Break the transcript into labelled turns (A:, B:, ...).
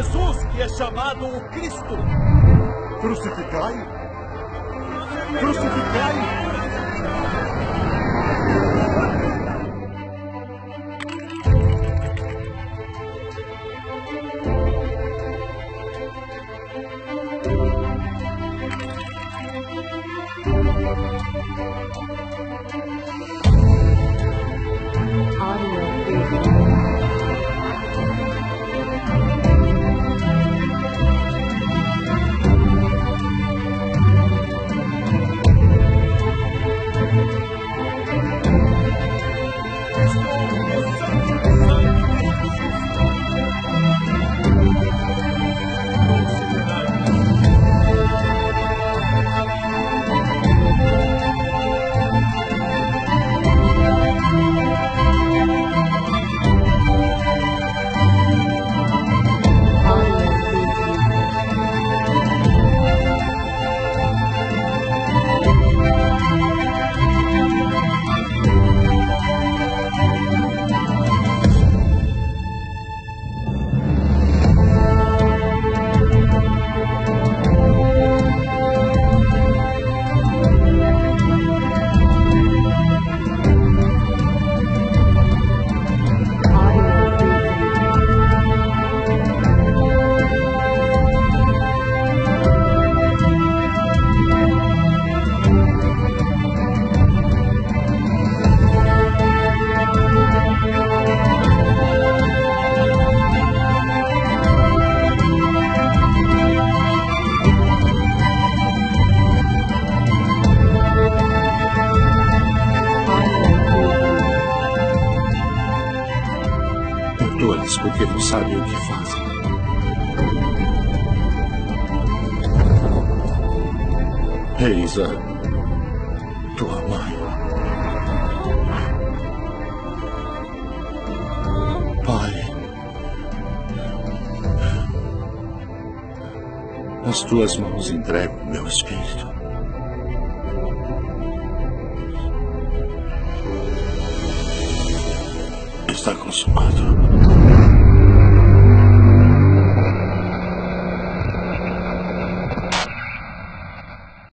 A: Jesus, que é chamado o Cristo.
B: Crucificai-o! Crucificai-o!
C: Porque não sabem o que fazem. Eis a tua mãe. Pai, nas tuas mãos entrego o meu espírito. Está consumado.